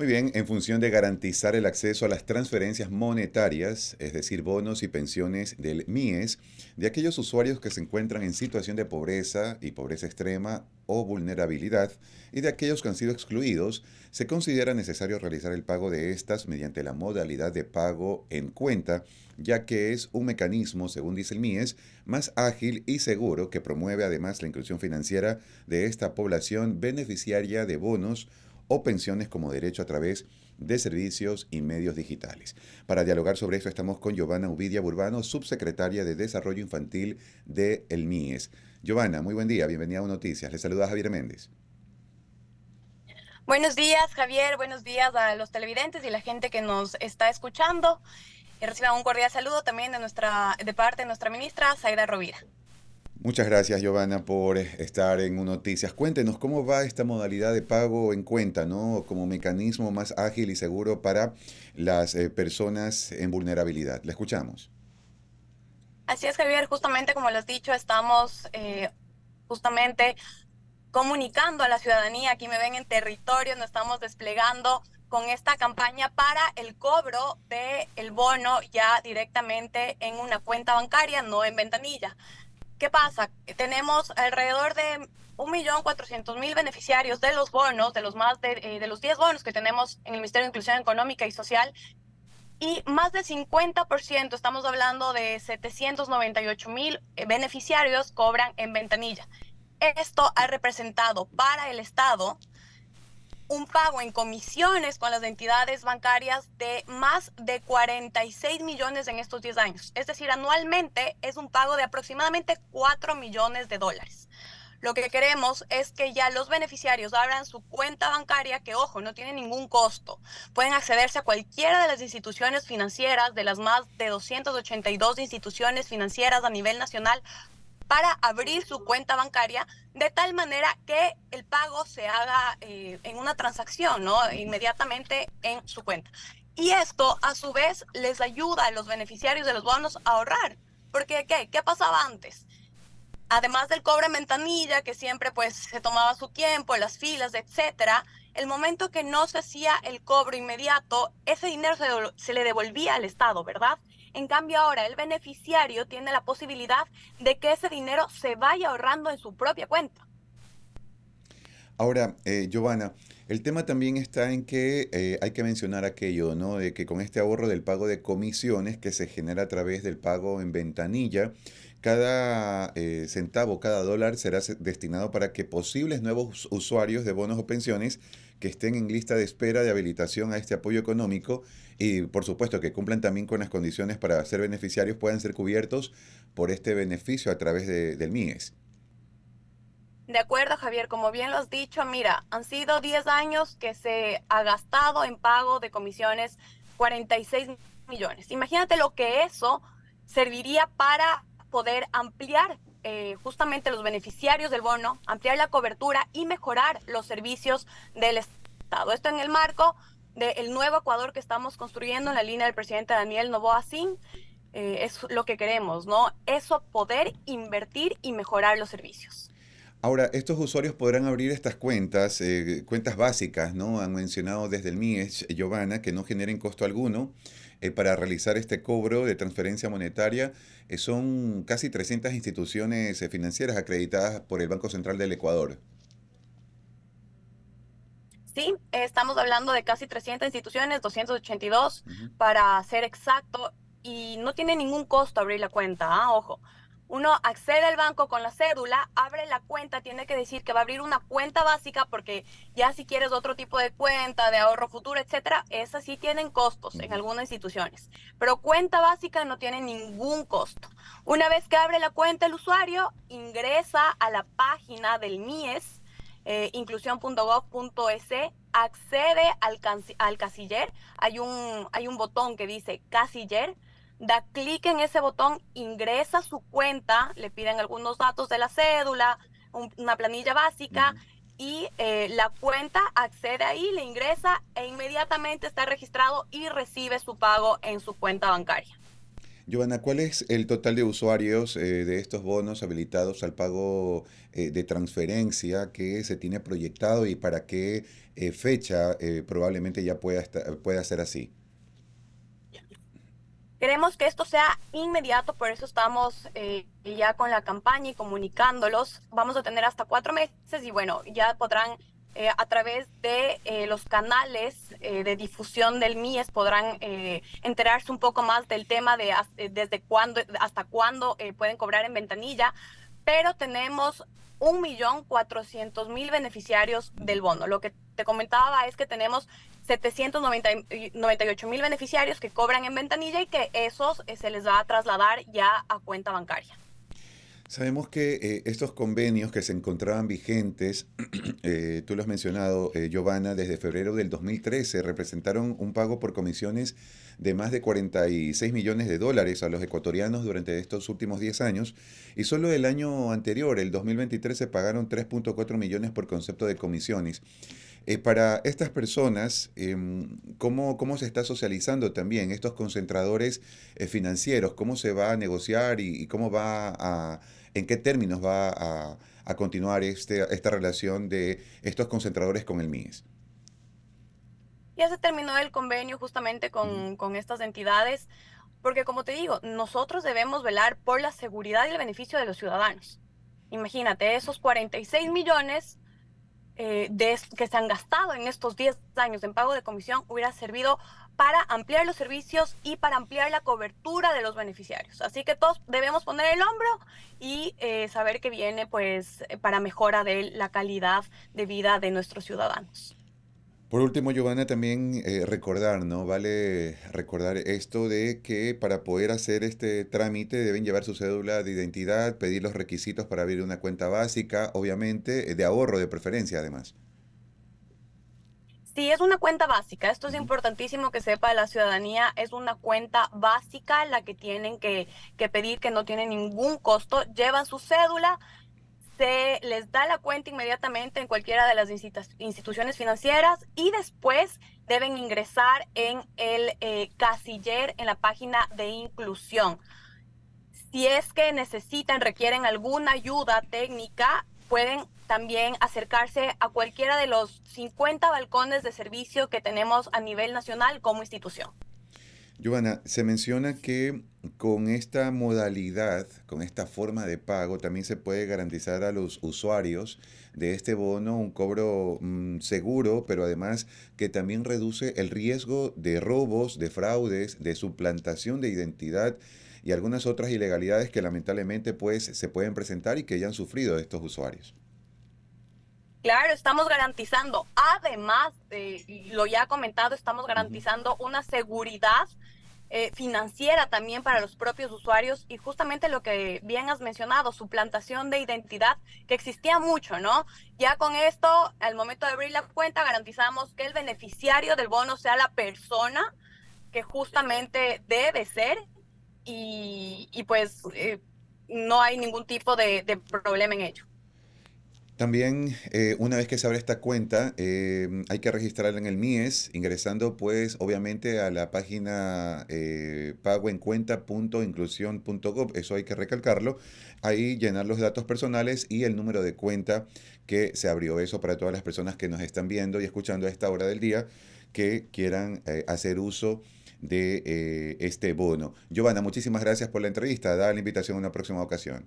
Muy bien, en función de garantizar el acceso a las transferencias monetarias, es decir, bonos y pensiones del MIES, de aquellos usuarios que se encuentran en situación de pobreza y pobreza extrema o vulnerabilidad, y de aquellos que han sido excluidos, se considera necesario realizar el pago de estas mediante la modalidad de pago en cuenta, ya que es un mecanismo, según dice el MIES, más ágil y seguro que promueve además la inclusión financiera de esta población beneficiaria de bonos o pensiones como derecho a través de servicios y medios digitales. Para dialogar sobre esto estamos con Giovanna Uvidia Burbano, subsecretaria de Desarrollo Infantil de el MIES. Giovanna, muy buen día, bienvenida a Noticias. Le saluda Javier Méndez. Buenos días, Javier. Buenos días a los televidentes y la gente que nos está escuchando. Y reciban un cordial saludo también de, nuestra, de parte de nuestra ministra, Zaira Rovira. Muchas gracias, Giovanna, por estar en Noticias. Cuéntenos cómo va esta modalidad de pago en cuenta, ¿no? Como mecanismo más ágil y seguro para las eh, personas en vulnerabilidad. Le escuchamos. Así es, Javier. Justamente como lo has dicho, estamos eh, justamente comunicando a la ciudadanía. Aquí me ven en territorio, nos estamos desplegando con esta campaña para el cobro del el bono ya directamente en una cuenta bancaria, no en ventanilla. ¿Qué pasa? Tenemos alrededor de 1.400.000 beneficiarios de los bonos, de los más de, eh, los 10 bonos que tenemos en el Ministerio de Inclusión Económica y Social, y más del 50%, estamos hablando de 798 mil eh, beneficiarios, cobran en ventanilla. Esto ha representado para el Estado un pago en comisiones con las entidades bancarias de más de 46 millones en estos 10 años. Es decir, anualmente es un pago de aproximadamente 4 millones de dólares. Lo que queremos es que ya los beneficiarios abran su cuenta bancaria, que ojo, no tiene ningún costo. Pueden accederse a cualquiera de las instituciones financieras, de las más de 282 instituciones financieras a nivel nacional, para abrir su cuenta bancaria de tal manera que el pago se haga eh, en una transacción, ¿no? Inmediatamente en su cuenta. Y esto, a su vez, les ayuda a los beneficiarios de los bonos a ahorrar. Porque, ¿qué? ¿Qué pasaba antes? Además del cobre en ventanilla, que siempre pues se tomaba su tiempo, las filas, etcétera, el momento que no se hacía el cobro inmediato, ese dinero se, se le devolvía al Estado, ¿verdad? En cambio ahora el beneficiario tiene la posibilidad de que ese dinero se vaya ahorrando en su propia cuenta. Ahora, eh, Giovanna, el tema también está en que eh, hay que mencionar aquello, ¿no? De que con este ahorro del pago de comisiones que se genera a través del pago en ventanilla, cada eh, centavo, cada dólar será destinado para que posibles nuevos usuarios de bonos o pensiones que estén en lista de espera de habilitación a este apoyo económico y por supuesto que cumplan también con las condiciones para ser beneficiarios puedan ser cubiertos por este beneficio a través del MIES. De acuerdo, Javier, como bien lo has dicho, mira, han sido 10 años que se ha gastado en pago de comisiones 46 millones. Imagínate lo que eso serviría para poder ampliar eh, justamente los beneficiarios del bono, ampliar la cobertura y mejorar los servicios del Estado. Esto en el marco del nuevo Ecuador que estamos construyendo en la línea del presidente Daniel Novoa Sin. Eh, es lo que queremos, ¿no? Eso, poder invertir y mejorar los servicios. Ahora, estos usuarios podrán abrir estas cuentas, eh, cuentas básicas, ¿no? Han mencionado desde el MIES, Giovanna, que no generen costo alguno eh, para realizar este cobro de transferencia monetaria. son casi 300 instituciones financieras acreditadas por el Banco Central del Ecuador. Sí, estamos hablando de casi 300 instituciones, 282 para ser exacto, y no tiene ningún costo abrir la cuenta, ¿ah? ojo. Uno accede al banco con la cédula, abre la cuenta, tiene que decir que va a abrir una cuenta básica porque ya si quieres otro tipo de cuenta de ahorro futuro, etcétera, esas sí tienen costos en algunas instituciones. Pero cuenta básica no tiene ningún costo. Una vez que abre la cuenta el usuario, ingresa a la página del MIES, eh, inclusión.gov.es, accede al, al casiller, hay un, hay un botón que dice casiller, da clic en ese botón, ingresa su cuenta, le piden algunos datos de la cédula, una planilla básica. Y eh, la cuenta accede ahí, le ingresa e inmediatamente está registrado y recibe su pago en su cuenta bancaria. Giovanna, ¿cuál es el total de usuarios eh, de estos bonos habilitados al pago eh, de transferencia que se tiene proyectado y para qué eh, fecha probablemente ya pueda, pueda ser así? Queremos que esto sea inmediato, por eso estamos ya con la campaña y comunicándolos. Vamos a tener hasta cuatro meses y bueno, ya podrán eh, a través de eh, los canales eh, de difusión del MIES podrán enterarse un poco más del tema de desde cuándo hasta cuándo pueden cobrar en ventanilla, pero tenemos un millón cuatrocientos mil beneficiarios del bono. Lo que te comentaba es que tenemos 798 mil beneficiarios que cobran en ventanilla y que esos se les va a trasladar ya a cuenta bancaria. Sabemos que eh, estos convenios que se encontraban vigentes, eh, tú lo has mencionado, eh, Giovanna, desde febrero del 2013 representaron un pago por comisiones de más de 46 millones de dólares a los ecuatorianos durante estos últimos 10 años y solo el año anterior, el 2023, se pagaron 3.4 millones por concepto de comisiones. para estas personas, em, ¿cómo, ¿cómo, se está socializando también estos concentradores financieros? ¿Cómo se va a negociar y cómo va a en qué términos va a, continuar este, esta relación de estos concentradores con el MIES. Ya se terminó el convenio justamente con, con estas entidades, porque como te digo, nosotros debemos velar por la seguridad y el beneficio de los ciudadanos. Imagínate, esos 46 millones eh, de, que se han gastado en estos 10 años en pago de comisión hubiera servido para ampliar los servicios y para ampliar la cobertura de los beneficiarios. Así que todos debemos poner el hombro y eh, saber que viene pues para mejora de la calidad de vida de nuestros ciudadanos. Por último, Giovanna, también eh, recordar, ¿no? Vale recordar esto de que para poder hacer este trámite deben llevar su cédula de identidad, pedir los requisitos para abrir una cuenta básica, obviamente, eh, de ahorro de preferencia además. Sí, es una cuenta básica. Esto es importantísimo que sepa la ciudadanía. Es una cuenta básica la que tienen que, que pedir, que no tiene ningún costo. Llevan su cédula, se les da la cuenta inmediatamente en cualquiera de las instituciones financieras y después deben ingresar en el eh, casiller en la página de inclusión. Si es que necesitan, requieren alguna ayuda técnica, pueden también acercarse a cualquiera de los 50 balcones de servicio que tenemos a nivel nacional como institución. Giovanna, se menciona que con esta modalidad, con esta forma de pago, también se puede garantizar a los usuarios de este bono un cobro mm, seguro, pero además que también reduce el riesgo de robos, de fraudes, de suplantación de identidad y algunas otras ilegalidades que lamentablemente pues, se pueden presentar y que ya han sufrido estos usuarios. Claro, estamos garantizando, además, de lo ya comentado, estamos garantizando una seguridad eh, financiera también para los propios usuarios y justamente lo que bien has mencionado, suplantación de identidad, que existía mucho, ¿no? Ya con esto, al momento de abrir la cuenta, garantizamos que el beneficiario del bono sea la persona que justamente debe ser y, pues eh, no hay ningún tipo de problema en ello. También, eh, una vez que se abre esta cuenta, eh, hay que registrarla en el MIES, ingresando pues obviamente a la página eh, pagoencuenta.inclusión.gov, eso hay que recalcarlo, ahí llenar los datos personales y el número de cuenta que se abrió, eso para todas las personas que nos están viendo y escuchando a esta hora del día que quieran hacer uso de este bono. Giovanna, muchísimas gracias por la entrevista, da la invitación a una próxima ocasión.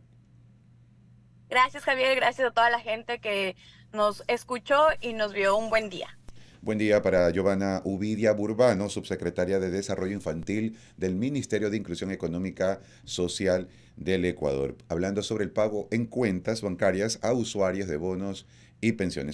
Gracias Javier, gracias a toda la gente que nos escuchó y nos vio un buen día. Buen día para Giovanna Uvidia Burbano, subsecretaria de Desarrollo Infantil del Ministerio de Inclusión Económica Social del Ecuador, hablando sobre el pago en cuentas bancarias a usuarios de bonos y pensiones.